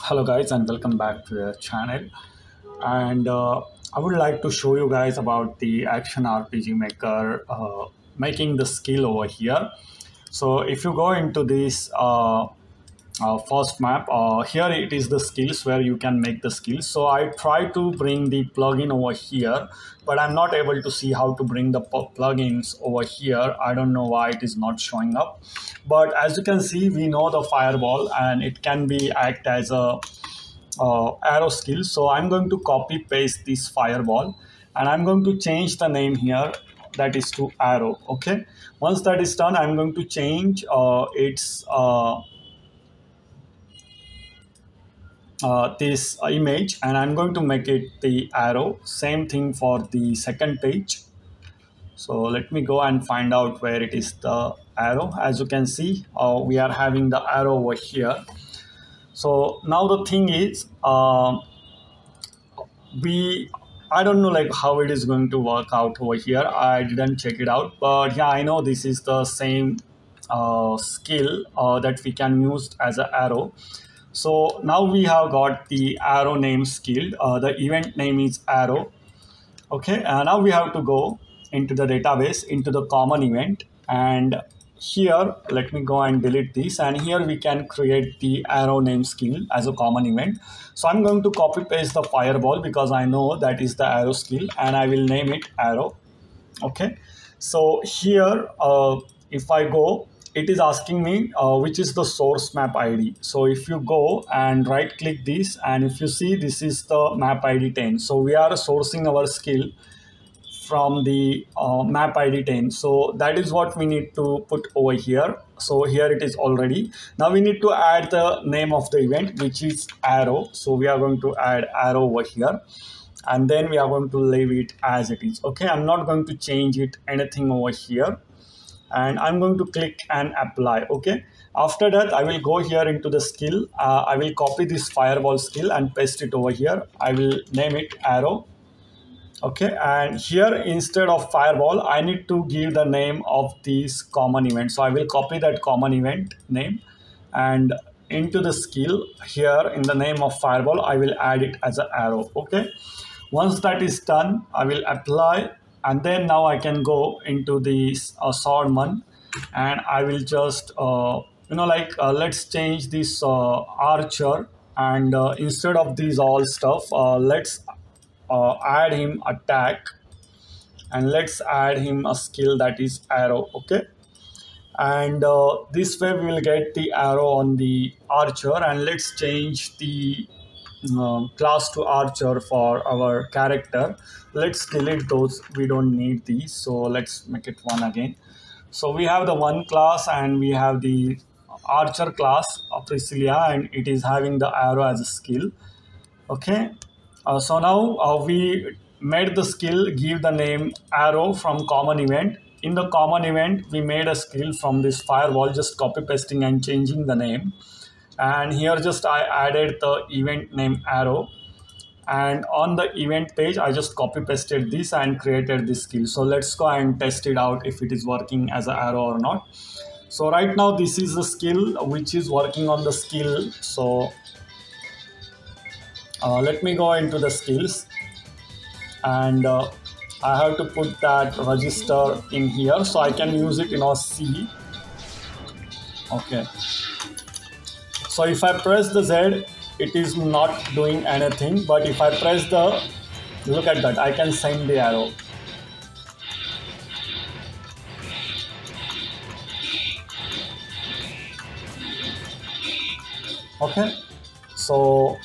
hello guys and welcome back to the channel. And uh, i would like to show you guys about the action rpg maker uh, making the skill over here. So if you go into this uh, uh, first map. Uh, here it is the skills where you can make the skills. So i try to bring the plugin over here but i'm not able to see how to bring the plugins over here. I don't know why it is not showing up. But as you can see we know the fireball and it can be act as a uh, arrow skill. So i'm going to copy paste this fireball and i'm going to change the name here. That is to arrow. Okay. Once that is done i'm going to change uh, its uh, this image and I'm going to make it the arrow. Same thing for the second page. So let me go and find out where it is the arrow. As you can see uh, we are having the arrow over here. So now the thing is uh, we I don't know like how it is going to work out over here. I didn't check it out but yeah I know this is the same uh, skill uh, that we can use as an arrow so now we have got the arrow name skill. Uh, the event name is arrow. Okay, and now we have to go into the database, into the common event. And here, let me go and delete this. And here we can create the arrow name skill as a common event. So I'm going to copy paste the fireball because I know that is the arrow skill and I will name it arrow. Okay, so here, uh, if I go it is asking me uh, which is the source map id so if you go and right click this and if you see this is the map id 10 so we are sourcing our skill from the uh, map id 10 so that is what we need to put over here. So here it is already. Now we need to add the name of the event which is arrow. So we are going to add arrow over here. And then we are going to leave it as it is. Okay i'm not going to change it anything over here and I'm going to click and apply okay? After that I will go here into the skill. Uh, I will copy this fireball skill and paste it over here. I will name it arrow okay? And here instead of fireball I need to give the name of this common event. So I will copy that common event name. And into the skill here in the name of fireball I will add it as an arrow okay? Once that is done I will apply and then now I can go into the uh, swordman and I will just uh, you know like uh, let's change this uh, archer. And uh, instead of these all stuff uh, let's add him attack. And let's add him a skill that is arrow okay? And this way we will get the arrow on the archer. And let's change the um, class to archer for our character. Let's delete those. We don't need these so let's make it one again. So we have the one class and we have the archer class of Priscilla and it is having the arrow as a skill. Okay? Uh, so now uh, we made the skill give the name arrow from common event. In the common event we made a skill from this fireball just copy pasting and changing the name and here just I added the event name arrow. And on the event page I just copy pasted this and created this skill. So let's go and test it out if it is working as an arrow or not. So right now this is the skill which is working on the skill. So uh, let me go into the skills. And uh, I have to put that register in here so I can use it in our C. Okay so if I press the Z, it is not doing anything. But if I press the, look at that, I can send the arrow. Okay, so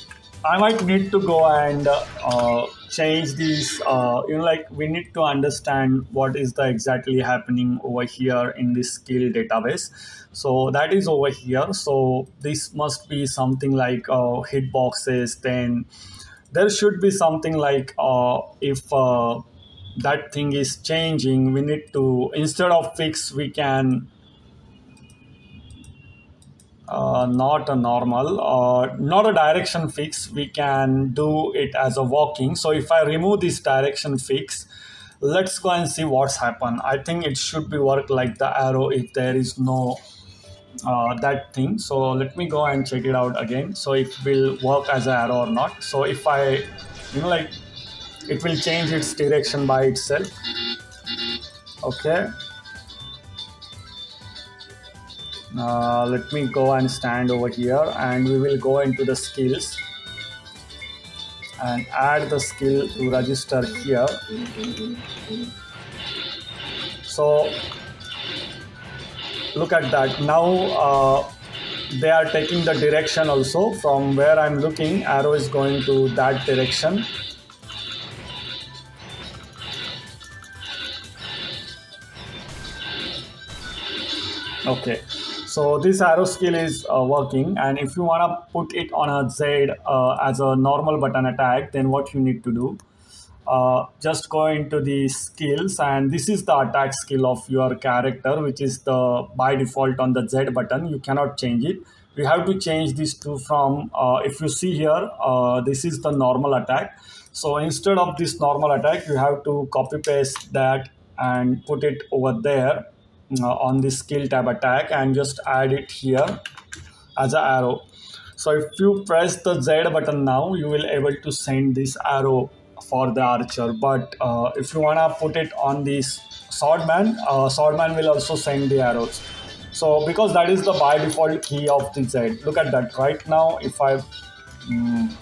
I might need to go and uh, change these uh, you know like we need to understand what is the exactly happening over here in this skill database. So that is over here. So this must be something like uh, hitboxes then there should be something like uh, if uh, that thing is changing we need to instead of fix we can uh, not a normal or uh, not a direction fix. We can do it as a walking. So if i remove this direction fix let's go and see what's happened i think it should be work like the arrow if there is no uh, that thing. So let me go and check it out again. So it will work as an arrow or not. So if i you know like it will change its direction by itself. Okay uh, let me go and stand over here and we will go into the skills and add the skill to register here. So look at that. Now uh, they are taking the direction also. From where I'm looking arrow is going to that direction. Okay so this arrow skill is uh, working and if you want to put it on a Z uh, as a normal button attack then what you need to do uh, just go into the skills and this is the attack skill of your character which is the by default on the Z button. You cannot change it. We have to change these two from uh, if you see here uh, this is the normal attack. So instead of this normal attack you have to copy paste that and put it over there on the skill tab attack and just add it here as an arrow. So if you press the Z button now you will able to send this arrow for the archer. But uh, if you want to put it on this swordman uh, swordman will also send the arrows. So because that is the by default key of the z. Look at that. Right now if i mm,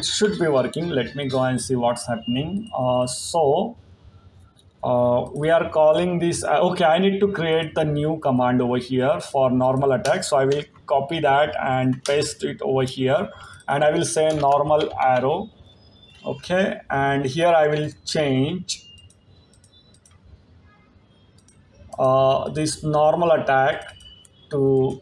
it should be working. Let me go and see what's happening. Uh, so uh, we are calling this uh, okay i need to create the new command over here for normal attack. So i will copy that and paste it over here. And i will say normal arrow. Okay and here i will change uh, this normal attack to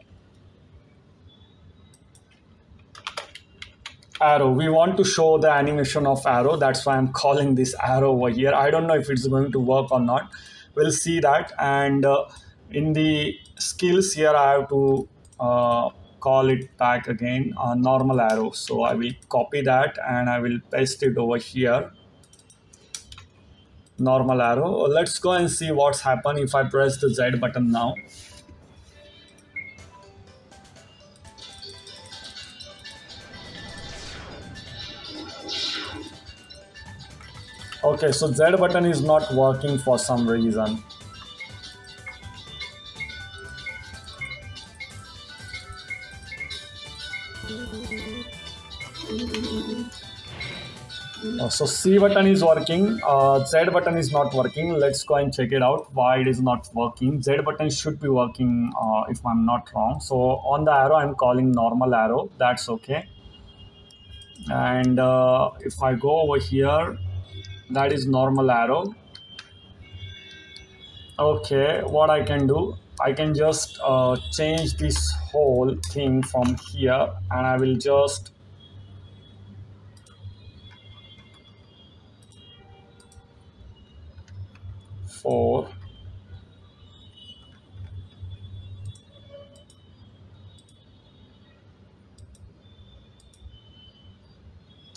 arrow. We want to show the animation of arrow. That's why i'm calling this arrow over here. I don't know if it's going to work or not. We'll see that. And uh, in the skills here i have to uh, call it back again a normal arrow. So i will copy that and i will paste it over here. Normal arrow. Let's go and see what's happened if i press the z button now Okay, so Z button is not working for some reason. Uh, so C button is working, uh, Z button is not working. Let's go and check it out why it is not working. Z button should be working uh, if I'm not wrong. So on the arrow, I'm calling normal arrow. That's okay. And uh, if I go over here, that is normal arrow. Okay what I can do I can just uh, change this whole thing from here and I will just four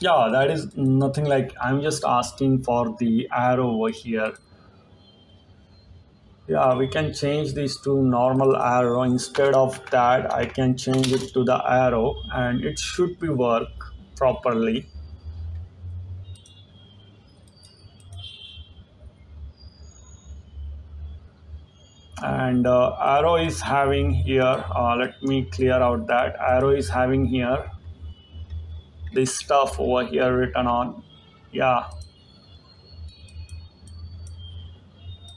yeah that is nothing like i'm just asking for the arrow over here. Yeah we can change this to normal arrow. Instead of that i can change it to the arrow and it should be work properly. And uh, arrow is having here. Uh, let me clear out that. Arrow is having here this stuff over here written on. Yeah.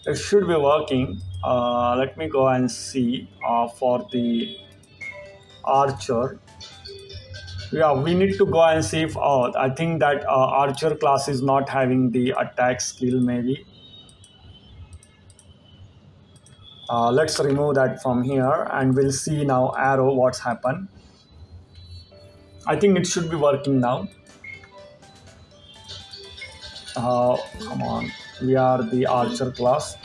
It should be working. Uh, let me go and see uh, for the archer. Yeah we need to go and see if oh i think that uh, archer class is not having the attack skill maybe. Uh, let's remove that from here and we'll see now arrow what's happened I think it should be working now. Uh, come on, we are the archer class.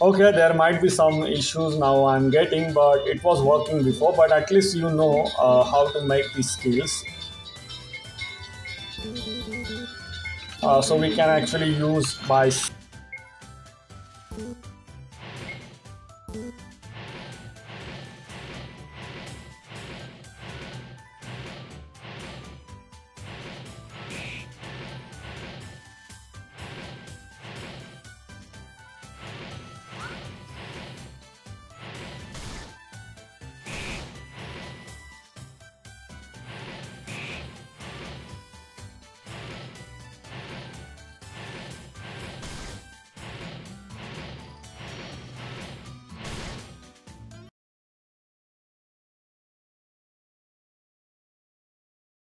Okay, there might be some issues now I'm getting, but it was working before, but at least you know uh, how to make these skills. uh, so we can actually use by